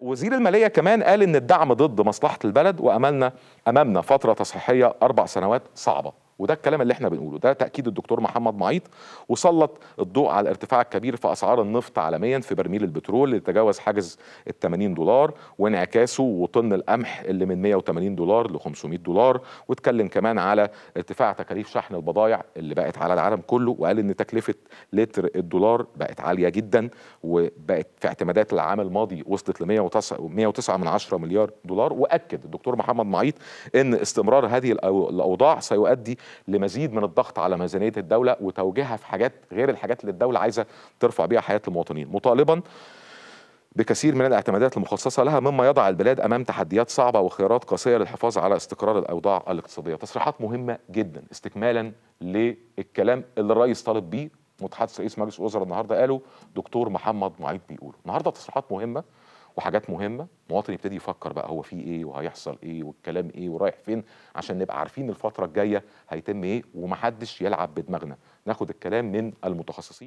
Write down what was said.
وزير المالية كمان قال إن الدعم ضد مصلحة البلد واملنا أمامنا فترة تصحيحية أربع سنوات صعبة. وده الكلام اللي إحنا بنقوله ده تأكيد الدكتور محمد معيط وسلط الضوء على الارتفاع الكبير في أسعار النفط عالميا في برميل البترول اللي تجاوز حاجز ال 80 دولار وانعكاسه وطن القمح اللي من 180 دولار ل 500 دولار واتكلم كمان على ارتفاع تكاليف شحن البضائع اللي بقت على العالم كله وقال إن تكلفة لتر الدولار بقت عالية جدا وبقت في اعتمادات العام الماضي وصلت ل 109 109 من 10 مليار دولار وأكد الدكتور محمد معيط إن استمرار هذه الأوضاع سيؤدي لمزيد من الضغط على ميزانية الدولة وتوجيهها في حاجات غير الحاجات اللي الدولة عايزة ترفع بيها حياة المواطنين. مطالبا بكثير من الاعتمادات المخصصة لها مما يضع البلاد أمام تحديات صعبة وخيارات قاسية للحفاظ على استقرار الأوضاع الاقتصادية. تصريحات مهمة جدا استكمالا للكلام اللي الرئيس طالب بيه متحدث رئيس مجلس الوزراء النهارده قاله دكتور محمد معيط بيقوله. النهارده تصريحات مهمة وحاجات مهمة مواطن يبتدي يفكر بقى هو في إيه وهيحصل إيه والكلام إيه ورايح فين عشان نبقى عارفين الفترة الجاية هيتم إيه ومحدش يلعب بدماغنا. ناخد الكلام من المتخصصين.